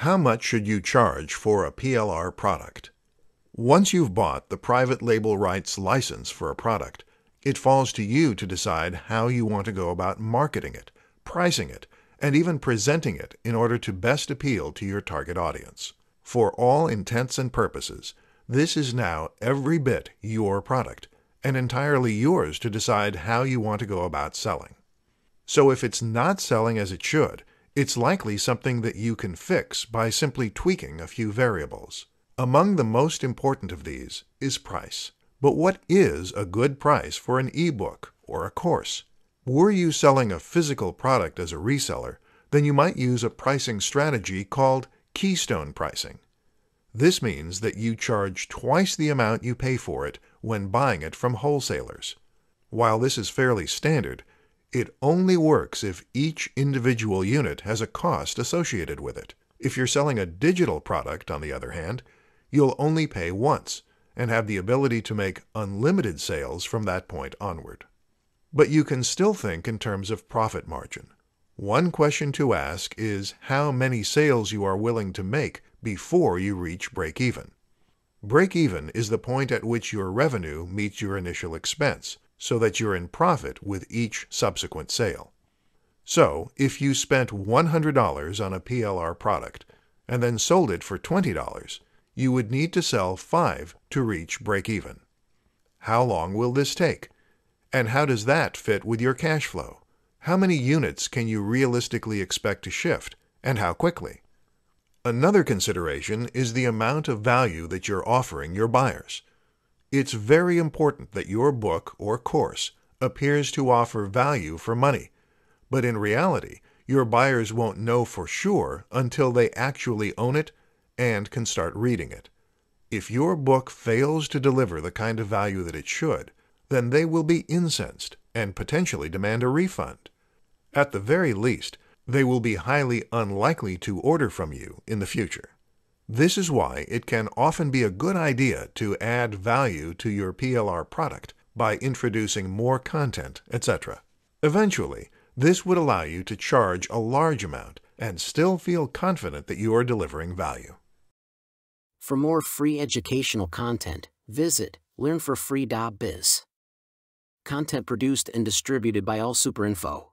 How much should you charge for a PLR product? Once you've bought the private label rights license for a product, it falls to you to decide how you want to go about marketing it, pricing it, and even presenting it in order to best appeal to your target audience. For all intents and purposes, this is now every bit your product, and entirely yours to decide how you want to go about selling. So if it's not selling as it should, it's likely something that you can fix by simply tweaking a few variables. Among the most important of these is price. But what is a good price for an ebook or a course? Were you selling a physical product as a reseller, then you might use a pricing strategy called keystone pricing. This means that you charge twice the amount you pay for it when buying it from wholesalers. While this is fairly standard, it only works if each individual unit has a cost associated with it. If you're selling a digital product, on the other hand, you'll only pay once and have the ability to make unlimited sales from that point onward. But you can still think in terms of profit margin. One question to ask is how many sales you are willing to make before you reach break even. Break even is the point at which your revenue meets your initial expense, so that you're in profit with each subsequent sale. So, if you spent $100 on a PLR product and then sold it for $20, you would need to sell 5 to reach break even. How long will this take? And how does that fit with your cash flow? How many units can you realistically expect to shift, and how quickly? Another consideration is the amount of value that you're offering your buyers. It's very important that your book or course appears to offer value for money, but in reality, your buyers won't know for sure until they actually own it and can start reading it. If your book fails to deliver the kind of value that it should, then they will be incensed and potentially demand a refund. At the very least, they will be highly unlikely to order from you in the future. This is why it can often be a good idea to add value to your PLR product by introducing more content, etc. Eventually, this would allow you to charge a large amount and still feel confident that you are delivering value. For more free educational content, visit learnforfree.biz. Content produced and distributed by AllSuperInfo.